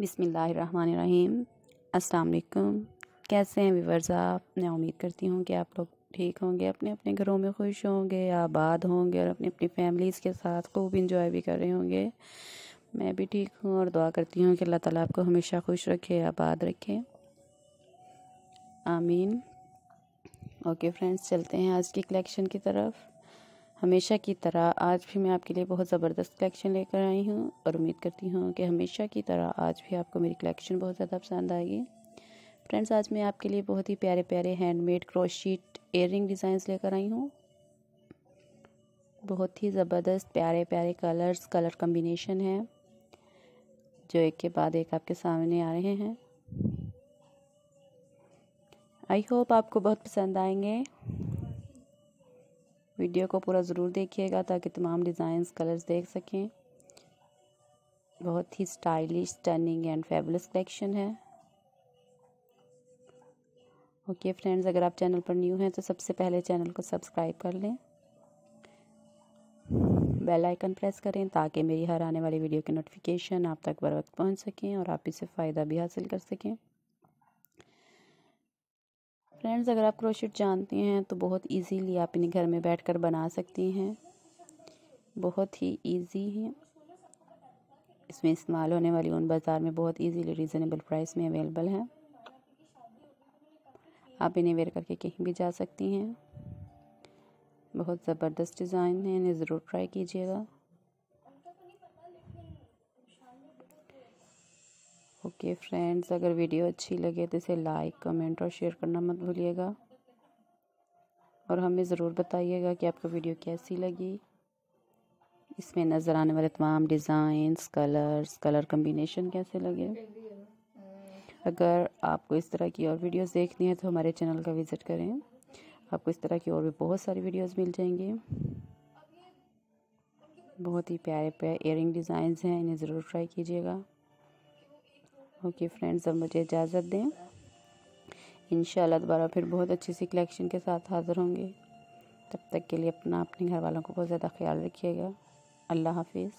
बिसमीम अस्सलाम वालेकुम कैसे हैं विवर्स आप? मैं उम्मीद करती हूँ कि आप लोग ठीक होंगे अपने अपने घरों में खुश होंगे, आबाद होंगे और अपनी अपनी फैमिलीज़ के साथ खूब इंजॉय भी कर रहे होंगे। मैं भी ठीक हूँ और दुआ करती हूँ कि अल्लाह ताला आपको हमेशा खुश रखे, आबाद रखे। आमीन। ओके फ्रेंड्स, चलते हैं आज की कलेक्शन की तरफ़। हमेशा की तरह आज भी मैं आपके लिए बहुत ज़बरदस्त कलेक्शन लेकर आई हूँ और उम्मीद करती हूँ कि हमेशा की तरह आज भी आपको मेरी कलेक्शन बहुत ज़्यादा पसंद आएगी। फ्रेंड्स आज मैं आपके लिए बहुत ही प्यारे प्यारे हैंडमेड क्रोशीट एयरिंग डिज़ाइंस लेकर आई हूँ। बहुत ही ज़बरदस्त प्यारे प्यारे कलर्स कलर कम्बिनेशन है, जो एक के बाद एक आपके सामने आ रहे हैं। आई होप आपको बहुत पसंद आएँगे। वीडियो को पूरा ज़रूर देखिएगा ताकि तमाम डिज़ाइंस कलर्स देख सकें। बहुत ही stylish turning and fabulous collection है। ओके okay, फ्रेंड्स अगर आप चैनल पर न्यू हैं तो सबसे पहले चैनल को सब्सक्राइब कर लें। बेल आइकन प्रेस करें ताकि मेरी हर आने वाली वीडियो की नोटिफिकेशन आप तक बर वक्त पहुँच सकें और आप इससे फ़ायदा भी हासिल कर सकें। फ्रेंड्स, अगर आप क्रोशिट जानती हैं तो बहुत इजीली आप इन्हें घर में बैठकर बना सकती हैं। बहुत ही इजी है। इसमें इस्तेमाल होने वाली उन बाज़ार में बहुत इजीली रीज़नेबल प्राइस में अवेलेबल है। आप इन्हें वेयर करके कहीं भी जा सकती हैं। बहुत ज़बरदस्त डिज़ाइन है, इन्हें ज़रूर ट्राई कीजिएगा। ओके फ्रेंड्स, अगर वीडियो अच्छी लगे तो इसे लाइक, कमेंट और शेयर करना मत भूलिएगा। और हमें ज़रूर बताइएगा कि आपको वीडियो कैसी लगी। इसमें नज़र आने वाले तमाम डिज़ाइंस, कलर्स, कलर कम्बिनेशन कैसे लगे। अगर आपको इस तरह की और वीडियोस देखनी है तो हमारे चैनल का विज़िट करें। आपको इस तरह की और भी बहुत सारी वीडियोस मिल जाएँगी। बहुत ही प्यारे प्यारे इयरिंग डिज़ाइंस हैं, इन्हें ज़रूर ट्राई कीजिएगा। ओके फ्रेंड्स, अब मुझे इजाज़त दें। इन दोबारा फिर बहुत अच्छी सी कलेक्शन के साथ हाज़िर होंगे। तब तक के लिए अपना, अपने घर वालों को बहुत ज़्यादा ख्याल रखिएगा। अल्लाह हाफिज़।